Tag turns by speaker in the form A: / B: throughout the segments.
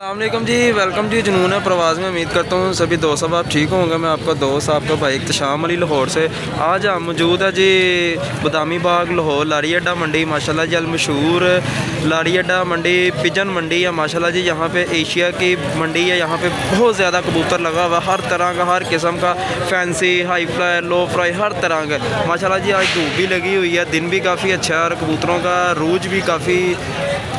A: अल्लाम जी welcome जी जुनून है, प्रवास में उम्मीद करता हूँ सभी दोस्त सब आप ठीक होंगे। मैं आपका दोस्त, आपका भाई इख्तशाम अली लाहौर से आज हम मौजूद है जी बदामी बाग, लाहौर लारी अड्डा मंडी, माशाल्लाह जी मशहूर लारी अड्डा मंडी, पिजन मंडी है, माशाल्लाह जी, यहाँ पे एशिया की मंडी है, यहाँ पे बहुत ज़्यादा कबूतर लगा हुआ हर तरह का, हर किस्म का fancy high fly low fry हर तरह का। माशाला जी, आज धूप भी लगी हुई है, दिन भी काफ़ी अच्छा है और कबूतरों का रूज भी काफ़ी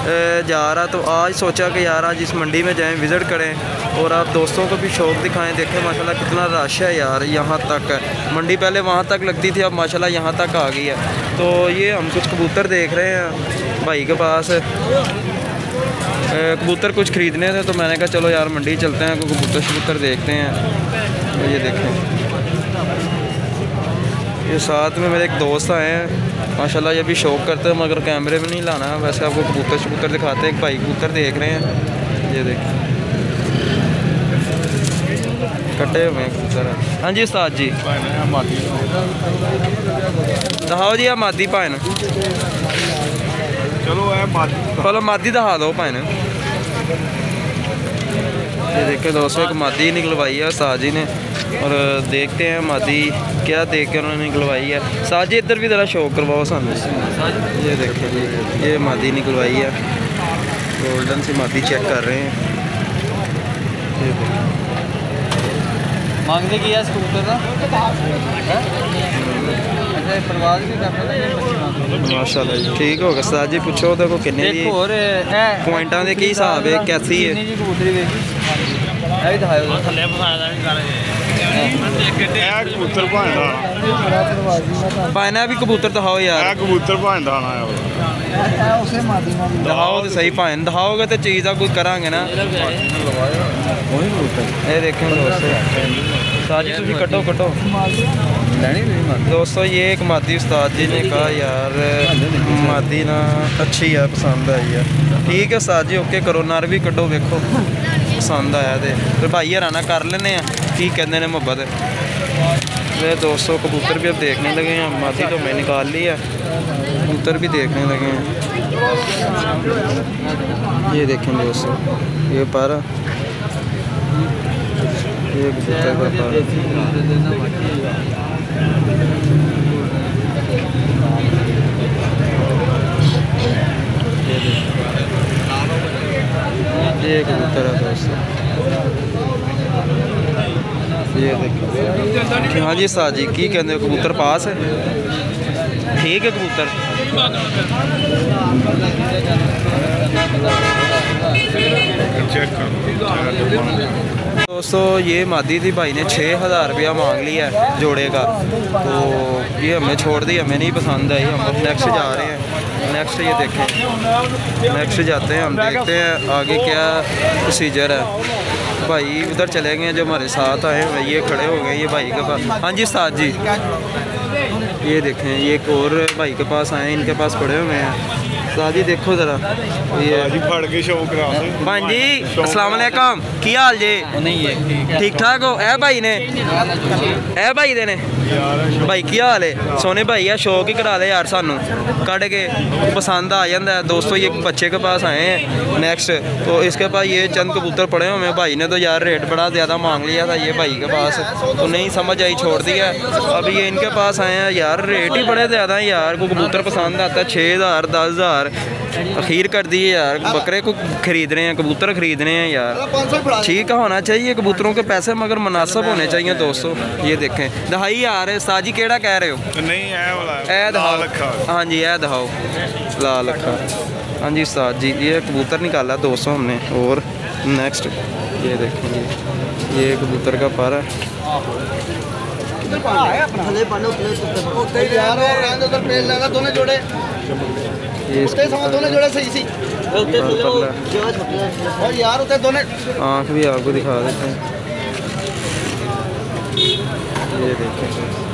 A: जा रहा। तो आज सोचा कि यार, आज इस मंडी में जाएँ विज़िट करें। और आप दोस्तों को भी शौक दिखाएँ। देखें, माशाल्लाह, कितना रश है यार, यहाँ तक। मंडी पहले वहाँ तक लगती थी, अब माशाल्लाह, यहाँ तक आ गई है। तो ये हम कुछ कबूतर देख रहे हैं, भाई के पास। कबूतर कुछ ख़रीदने थे तो मैंने कहा, चलो यार, मंडी चलते हैं कबूतर शबूतर देखते हैं। तो ये देखें। ये साथ में मेरे एक दोस्त आए हैं। माशाल्लाह ये भी शौक करते हैं मगर कैमरे में नहीं लाना। वैसे आपको कबूतर शबूतर दिखाते हैं एक भाई कबूतर देख रहे हैं। ये देख। कटे हुए कबूतर। हाँ जी उस्ताद जी। दिखाओ जी मादी भैन
B: चलो
A: चलो मादी। दिखा दो भैन ये देखे दोस्तों एक मादी निकलवाई है उस्ताद जी ने। और देखते हैं मादी क्या देख के उन्होंने निकलवाई है साजी इधर भी ज़रा शौक करवाओ सानू ये देखिए जी ये मादी निकलवाई है गोल्डन सी मादी चेक कर रहे हैं ये
C: मांगने की है स्कूटर का अच्छा प्रवास भी करना
A: माशाल्लाह जी ठीक हो गया सर जी पूछो देखो किन्ने
C: एक
A: जी
C: और है
A: ਪੁਆਇੰਟਾਂ ਦੇ ਕੀ ਹਿਸਾਬ ਹੈ ਕੈਸੀ ਹੈ
C: ਕਿੰਨੀ ਜੀ ਕਬੂਤਰੀ ਵੇਖੀ ਇਹ ਵੀ ਦਿਖਾਇਓ ਥੱਲੇ
B: ਇਹ ਕਬੂਤਰ ਭਾਂਦਾ
A: ਪਾਇਨਾ ਵੀ ਕਬੂਤਰ ਦਿਖਾਓ ਯਾਰ
B: ਇਹ ਕਬੂਤਰ ਭਾਂਦਾ ਨਾ ਹੈ
C: ਉਸੇ ਮਾਦੀ ਨਾਲ
A: ਦਿਖਾਓ ਤੇ ਸਹੀ ਭਾਣ ਦਿਖਾਓਗੇ ਤੇ ਚੀਜ਼ ਦਾ ਕੋਈ ਕਰਾਂਗੇ ਨਾ
C: ਉਹੀ ਕਬੂਤਰ
A: ਇਹ ਦੇਖੋ ਦੋਸਤੋ ਸਾਜੀ ਤੁਸੀਂ ਕੱਟੋ ਕੱਟੋ
C: ਲੈਣੀ ਨਹੀਂ ਮਾਦੀ
A: दोस्तों ये एक मादी उस्ताद जी ने कहा यार मादी ना अच्छी है पसंद आई है ठीक है उस्ताद जी ओके करो नर भी कड्डो वेखो पसंद आया ते। फिर भाई हराना कर लेने हैं की कहते हैं मोहब्बत मेरे दोस्तों, कबूतर भी अब देखने लगे हैं। मादी तो मैं निकाल ली है। कबूतर भी देखने लगे हैं। ये देखें दोस्तों, ये पारा। ये कबूतर का पारा ये कबूतर है दोस्तों ये देखो हाँ जी साज जी की कहते हो कबूतर पास है ठीक है कबूतर
B: ਚੈੱਕ ਕਰੋ
A: दोस्तों ये मादी थी भाई ने छः हज़ार रुपया मांग लिया है जोड़े का तो ये हमें छोड़ दी हमें नहीं पसंद आई हम अब नेक्स्ट जा रहे हैं नेक्स्ट ये देखें। नेक्स्ट जाते हैं, हम देखते हैं आगे क्या प्रोसीजर है। भाई उधर चले गए जो हमारे साथ आए हैं, ये खड़े हो गए, ये भाई के पास। हाँ जी, साथ जी। ये देखें, ये एक और भाई के पास आए इनके पास खड़े हुए हैं। साथ जी देखो ज़रा ये
B: ਜੀ ਫੜ ਕੇ ਸ਼ੌਕ ਕਰਾ ਦੇ
A: भाई जी अस्सलाम वालेकुम की हाल जी
C: ਉਹ ਨਹੀਂ ਹੈ ਠੀਕ ਹੈ
A: ਠੀਕ ਠਾਕ ਹੋ ਇਹ ਭਾਈ ਨੇ ਇਹ ਭਾਈ ਦੇ ਨੇ ਭਾਈ ਕੀ ਹਾਲ ਹੈ ਸੋਨੇ भाई है शौक ही करा दे यार सानू कट के पसंद आ जाता है दोस्तों ये बच्चे के पास आए हैं नेक्स्ट तो इसके पास ये चंद कबूतर पड़े हुए हैं भाई ने तो यार रेट बड़ा ज़्यादा मांग लिया था ये भाई के पास तो नहीं समझ आई छोड़ दिया अब ये इनके पास आए हैं यार रेट ही बड़े ज़्यादा हैं यार को कबूतर पसंद आता है छः हज़ार दस हज़ार यार अखीर कर दिए यार बकरे को खरीद रहे हैं कबूतर खरीद रहे हैं यार। ठीक होना चाहिए कबूतरों के पैसे मगर मुनासब होने चाहिए दोस्तों ये देखें। दहाई यार साजी केड़ा कह रहे हो?
B: नहीं
A: हाँ जी ऐ दहाओ लाल अखा। हाँ जी साज जी ये कबूतर निकाला दोस्तों हमने और नेक्स्ट ये देखेंगे ये कबूतर का पारा। है आँख भी आपको दिखा देते हैं ये देखें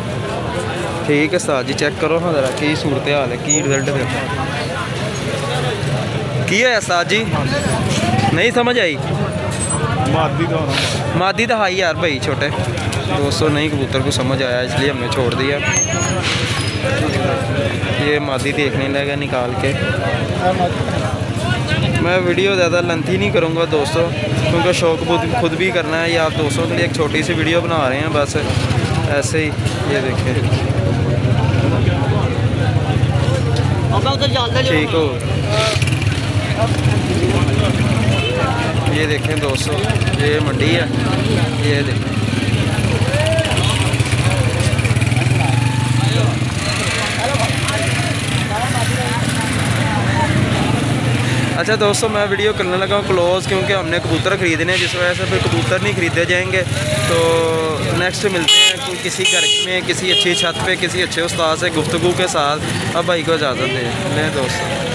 A: ठीक है सर जी चेक करो हाँ ज़रा की सूरत हाल है की रिज़ल्ट देखो की है सर जी नहीं समझ आई मादी तो हाई यार भाई छोटे दोस्तों नहीं कबूतर को समझ आया इसलिए हमने छोड़ दिया ये मादी देखने लगा निकाल के। मैं वीडियो ज़्यादा लंथी नहीं करूँगा दोस्तों, क्योंकि शौक खुद भी करना है, या आप दोस्तों के लिए एक छोटी सी वीडियो बना रहे हैं, बस ऐसे ही, ये देखें। ठीक हो। ये देखें दोस्तों, ये मंडी है, ये देखें। अच्छा दोस्तों, मैं वीडियो करने लगा हूँ क्लोज़ क्योंकि हमने कबूतर ख़रीदने हैं, जिस वजह से फिर कबूतर नहीं ख़रीदे जाएँगे। तो नेक्स्ट मिलते हैं कि किसी घर में, किसी अच्छी छत पे, किसी अच्छे उस्ताद से गुफ्तु के साथ। अब भाई को इजाज़त दें। दोस्तों।